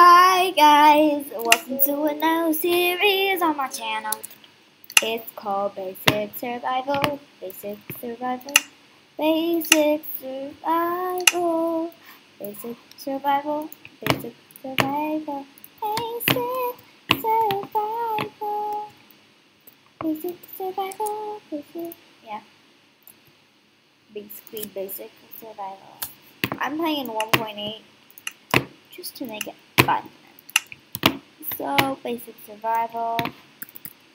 Hi guys, welcome to a new series on my channel. It's called Basic Survival, Basic Survival, Basic Survival, Basic Survival, Basic Survival, Basic Survival, Basic Survival, Basic, yeah. Basically basic survival. I'm playing in 1.8 just to make it fun. So, basic survival.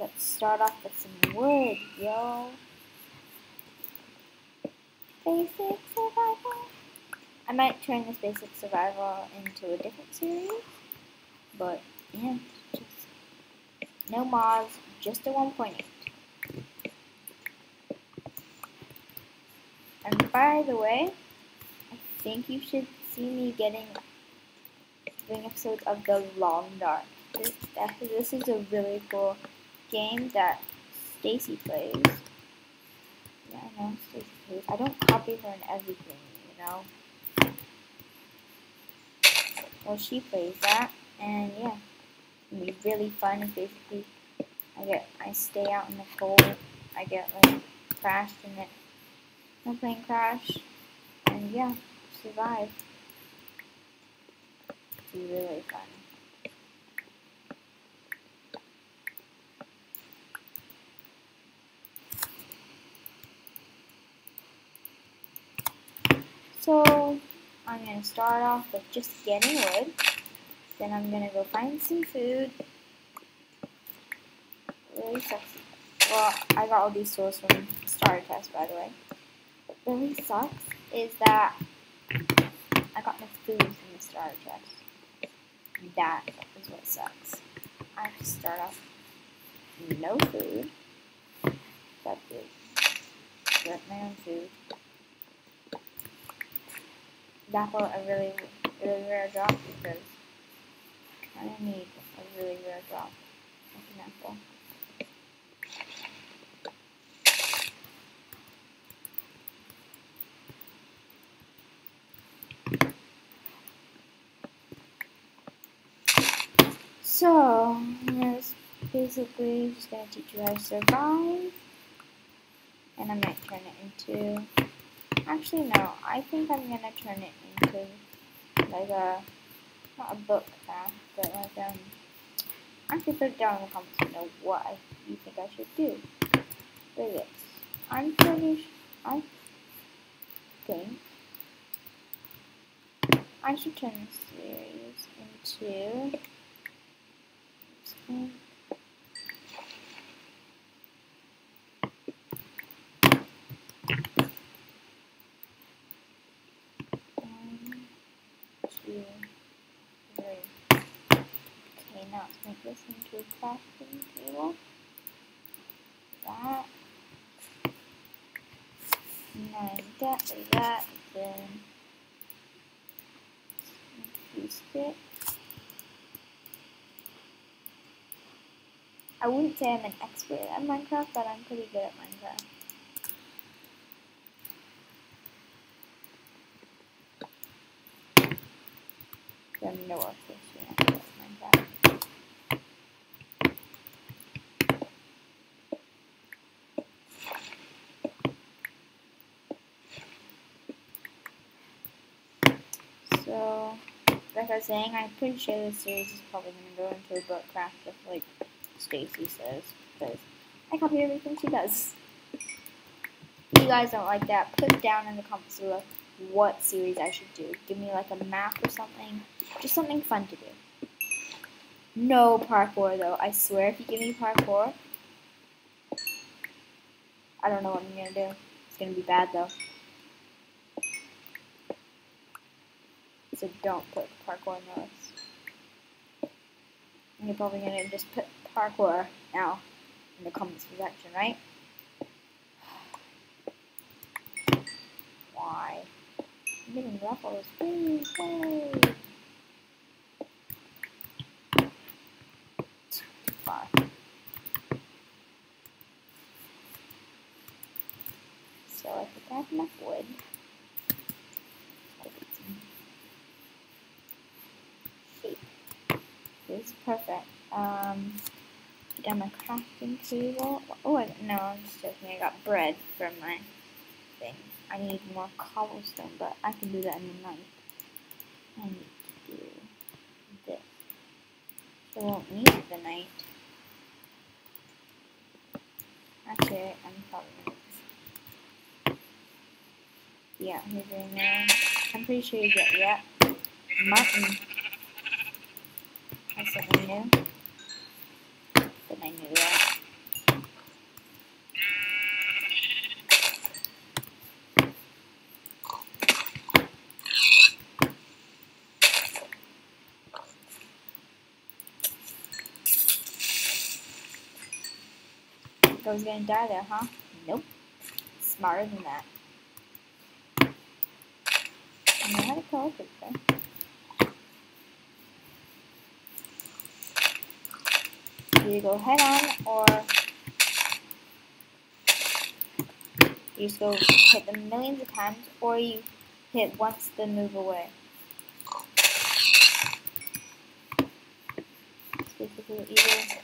Let's start off with some wood, yo. Basic survival. I might turn this basic survival into a different series, but yeah, just no mods, just a 1.8. And by the way, I think you should see me getting episodes of The Long Dark. This, this is a really cool game that Stacy plays. Yeah, I know Stacy plays. I don't copy her in everything, you know. Well, she plays that, and yeah, it'll be really fun. Basically, I get I stay out in the cold. I get like crashed in it. Plane crash, and yeah, survive be really fun. So I'm going to start off with just getting wood. Then I'm going to go find some food. Really sexy. Well, I got all these tools from Starter Chest, by the way. What really sucks is that I got no food from the Starter Chest. That is what sucks. I have to start off no food. That's it. Get my own food. That was a really, really rare drop because I of need a really rare drop, like an apple. So, that's basically just to teach you how to survive. And I might turn it into, actually no, I think I'm to turn it into like a, not a book but like um, actually put it down in the comments to know what I, you think I should do. At this. I'm pretty I think I should turn this series into Okay, now let's make this into a crafting table. That. And then that, that, then two sticks. I wouldn't say I'm an expert at Minecraft, but I'm pretty good at Minecraft. I'm no official at Minecraft. So, like I was saying, I'm pretty sure this series is probably to go into a book craft with like Stacy says, because I copy everything she does. If you guys don't like that, put down in the comments below what series I should do. Give me like a map or something. Just something fun to do. No parkour though. I swear if you give me parkour, I don't know what I'm gonna do. It's gonna be bad though. So don't put parkour in the list. You're probably gonna just put parkour now in the comments section, right? Why? I'm getting ruffles. Whoa. Far. So I think I have enough wood. Shape. this is perfect. Um, done my crafting table. Oh, I, no, I'm just joking. I got bread from my thing. I need more cobblestone, but I can do that in the night. I need to do this. I won't need the night. Actually, I'm probably Yeah, he's doing that. I'm pretty sure you get yeah. Mutton. That's something new. But I knew that. I was gonna die there, huh? Nope. Smarter than that. I know how to kill a go head on or you just go hit them millions of times or you hit once then move away. Basically either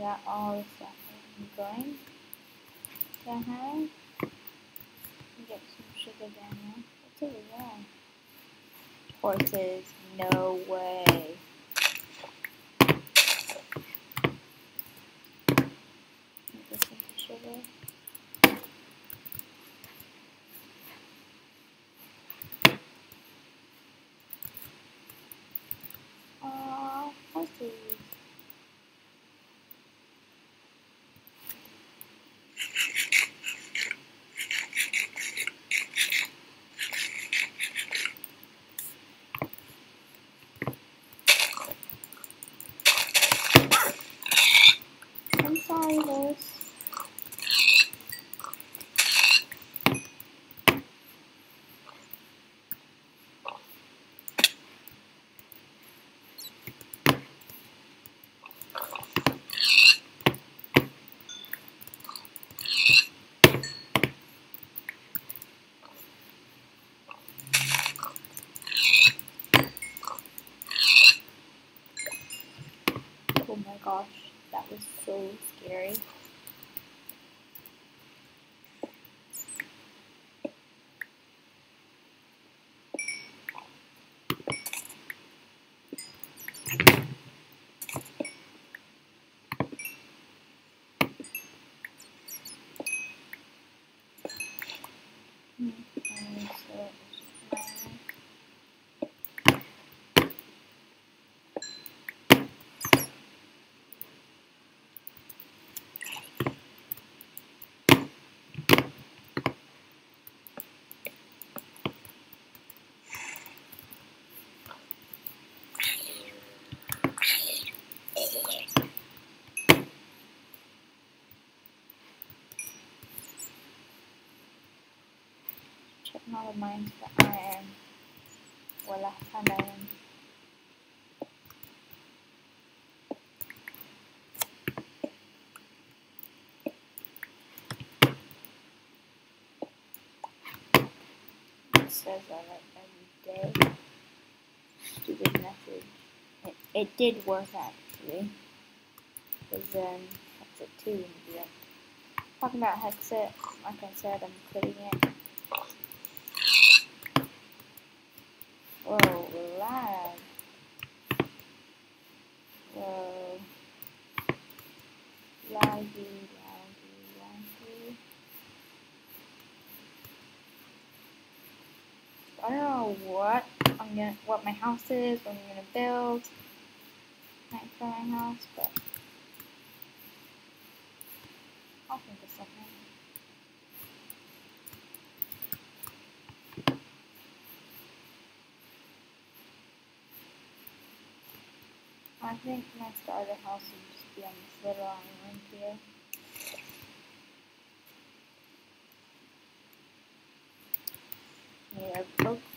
is that all the stuff I'm going to have? Get some sugar down there. What's over there? Horses. No way. Get some sugar. Aww, horses. Lois. Oh my gosh, that was so scary. Hmm, and so it's my- checking all the mines I am time iron. It says that like every day. Stupid message. It, it did work actually. Because then Hexxit 2 would be up. Talking about Hexxit, like I said, I'm quitting it. Whoa, lag. Whoa. Laggy, laggy, laggy. I don't know what I'm gonna, what my house is, what I'm gonna build. But I'll think of something. I think my starter house would just be on this little island here. Made of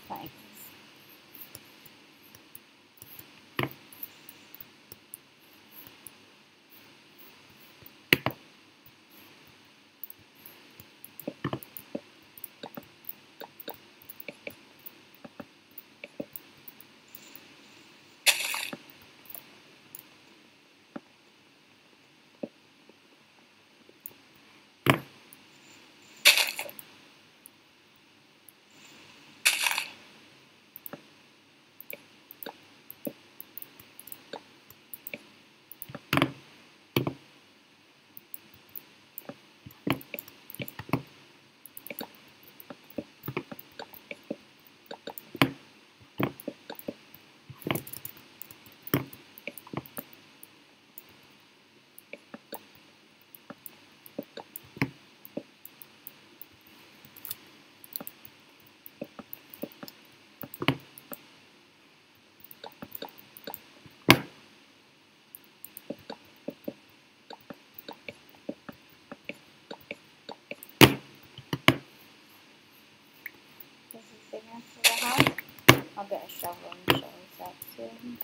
I'll get a shovel and shovel that soon.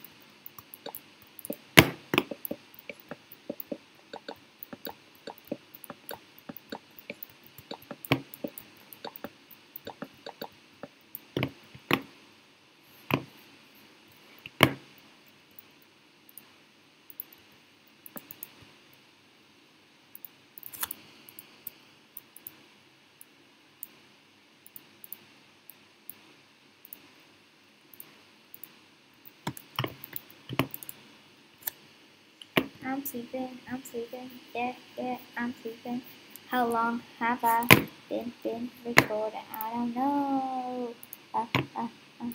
I'm sleeping, I'm sleeping, yeah, yeah, I'm sleeping. How long have I been, been recording? I don't know. Uh, uh, uh,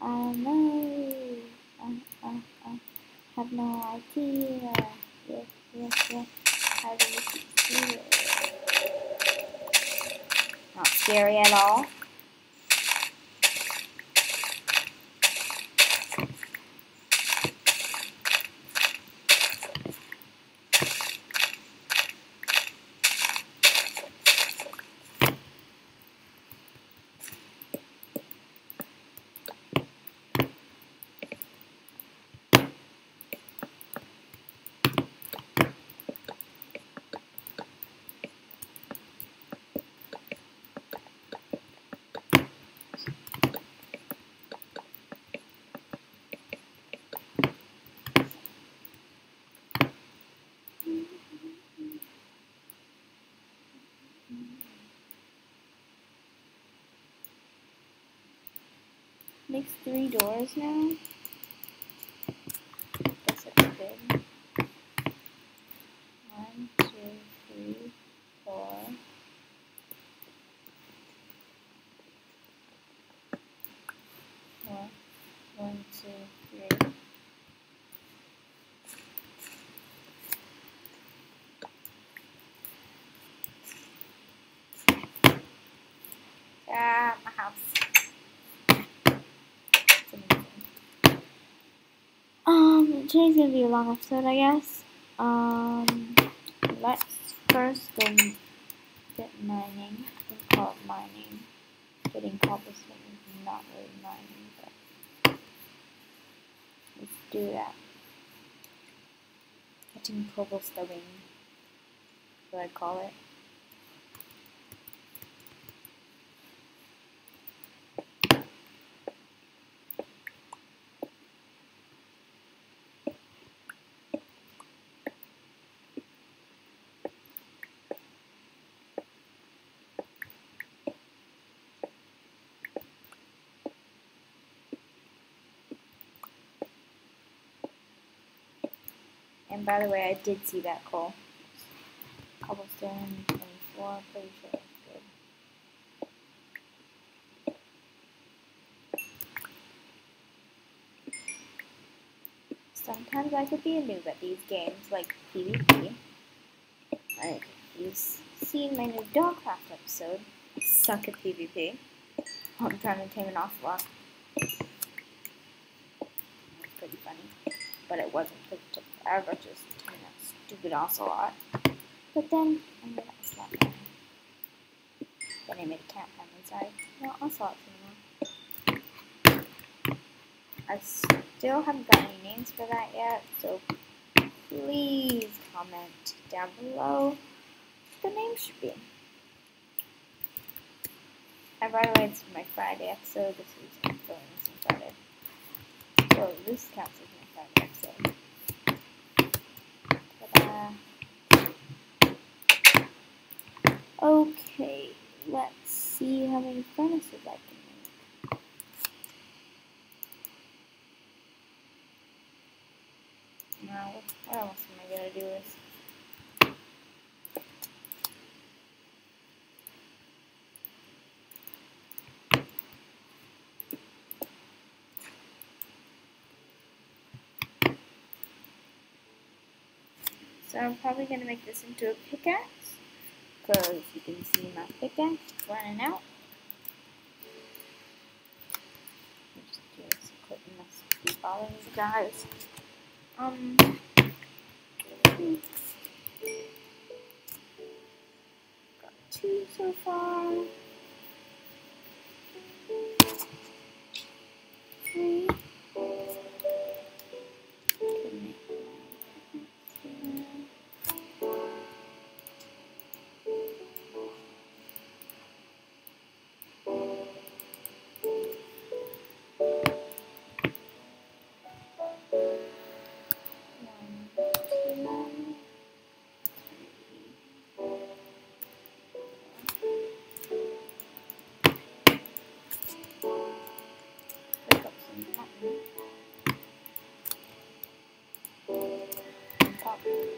I don't know. Uh, uh, uh, have no idea. Yeah, yeah, yeah. How do you see? Not scary at all. Makes three doors now. Guess that's good. One, two, three, four. Four. One, two, three. Ah, my house. It's amazing. Um, today's gonna be a long episode, I guess. Um, let's first go get mining. Can call it mining. Getting cobblestone is not really mining, but let's do that. Getting cobblestone, what I call it. And by the way, I did see that coal. Cobblestone 24, pretty sure that's good. Sometimes I could be a noob at these games, like PvP. Like, you've seen my new Dogcraft episode, suck at PvP. Oh, I'm trying to tame an ocelot. It's pretty funny. But it wasn't because it took forever just tame that stupid ocelot. But then I made an ocelot. Then I made a cat farm inside. No ocelots anymore. I still haven't got any names for that yet, so please comment down below what the name should be. And by the way, it's my Friday episode. This is I'm filming this on Friday. So this counts as my Friday episode. Ta-da. Okay, let's see how many furnaces I can make. Now, what else am I gonna do is So I'm probably going to make this into a pickaxe. Because you can see my pickaxe running out. I'll Just do this quick must be following guys. Um. Got two so far.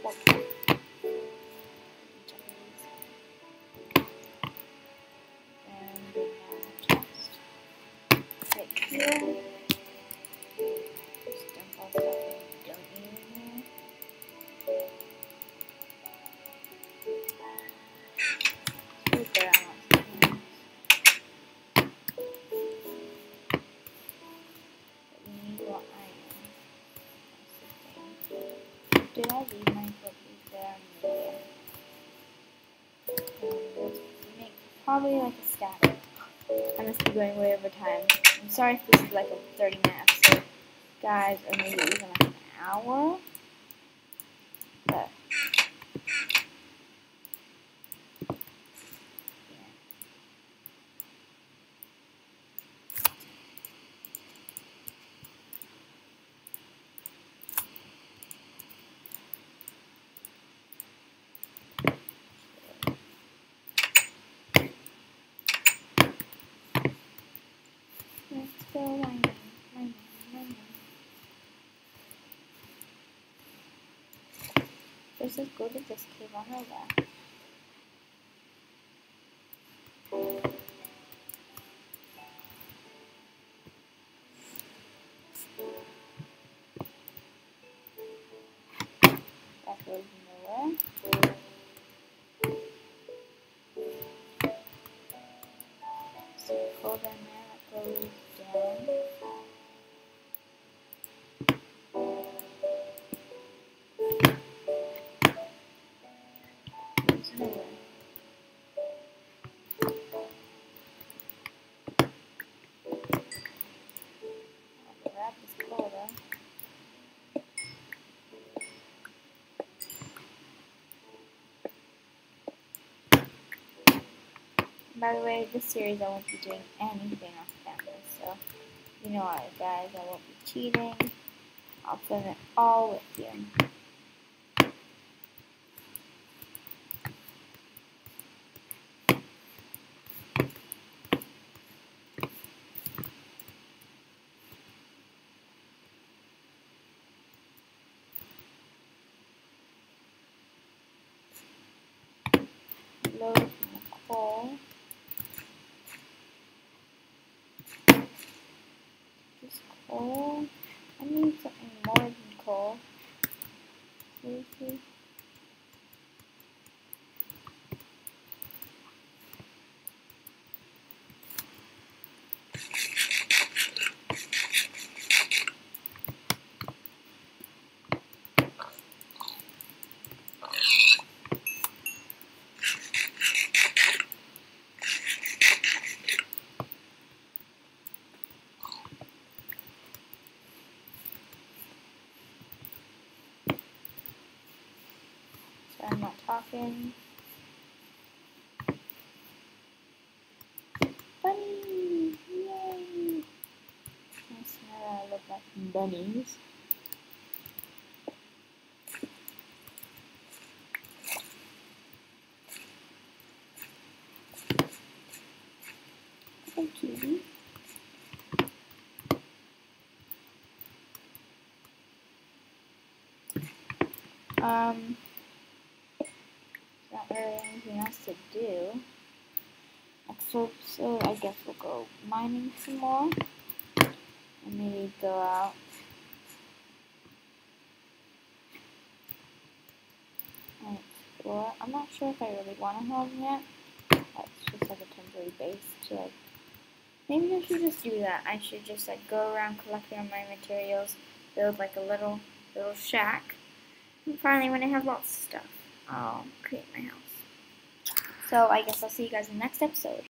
Pork. And Did I leave my cookies there? Make probably like a static. I must be going way over time. I'm sorry if this is like a 30 minute episode, guys, or maybe even like an hour. But yeah. Let's go mining, mining, mining. Just go to this cave on the left. That goes nowhere. So pull down there, that goes down. By the way, this series I won't be doing anything off camera, so you know what, guys, I won't be cheating. I'll film it all with you. Load my coal. Just coal. I need something more than coal. Seriously? So I'm not talking. Bunny! Yay! Nice now I look like bunnies. Cutie. Um, not really anything else to do. Next episode, I guess we'll go mining some more. And maybe go out. And. I'm not sure if I really want a home yet. That's just like a temporary base to like. Maybe I should just do that. I should just like go around collecting all my materials, build like a little little shack. And finally, when I have lots of stuff, I'll create my house. So I guess I'll see you guys in the next episode.